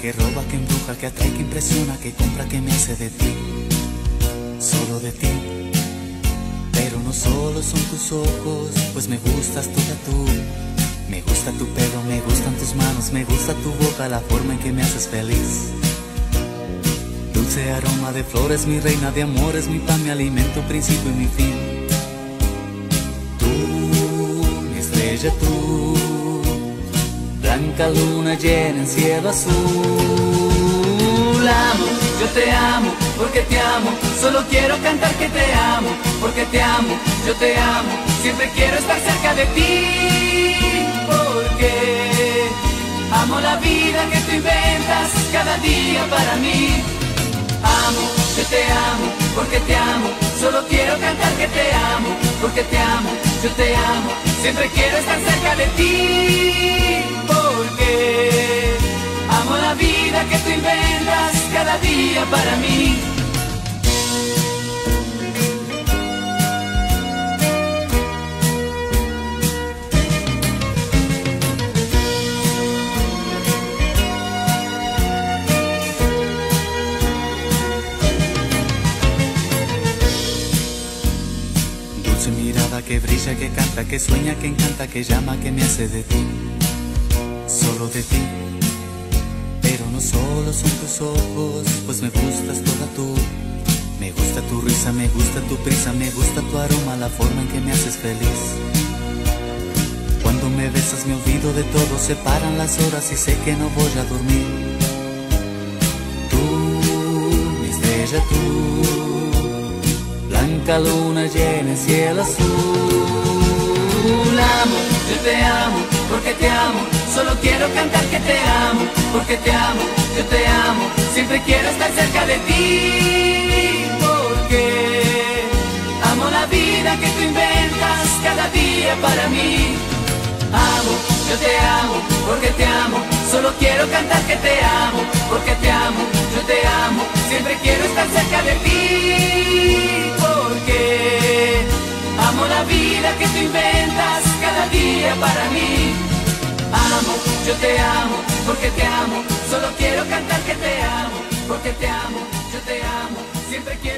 que roba, que embruja, que atrae, que impresiona, que compra, que me hace de ti, solo de ti. Pero no solo son tus ojos, pues me gustas toda tú. Me gusta tu pelo, me gustan tus manos, me gusta tu boca, la forma en que me haces feliz. Dulce aroma de flores, mi reina de amores, mi pan, mi alimento, principio y mi fin. Tú, mi estrella, tú, blanca luna llena en cielo azul. Amo, yo te amo, porque te amo, solo quiero cantar que te amo, porque te amo, yo te amo, siempre quiero estar cerca de ti, porque amo la vida que tú inventas cada día para mí. Amo, yo te amo, porque te amo, solo quiero cantar que te amo, porque te amo, yo te amo, siempre quiero estar cerca de ti, porque amo la vida que tú inventas cada día para mí. que brilla, que canta, que sueña, que encanta, que llama, que me hace de ti, solo de ti. Pero no solo son tus ojos, pues me gustas toda tú. Me gusta tu risa, me gusta tu prisa, me gusta tu aroma, la forma en que me haces feliz. Cuando me besas me olvido de todo, se paran las horas y sé que no voy a dormir. Tú, mi estrella, tú blanca luna llena el cielo azul. Amo, yo te amo, porque te amo, solo quiero cantar que te amo, porque te amo, yo te amo, siempre quiero estar cerca de ti, porque amo la vida que tú inventas cada día para mí. Amo, yo te amo, porque te amo, solo quiero cantar que te amo, porque te amo, yo te amo, siempre quiero estar cerca de ti porque amo la vida que tú inventas porque te amo, solo quiero cantar que te amo, porque te amo, yo te amo, siempre quiero.